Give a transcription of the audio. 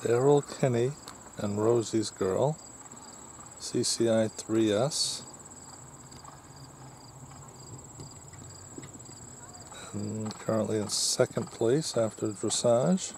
Daryl Kinney and Rosie's Girl, CCI 3S. And currently in second place after dressage.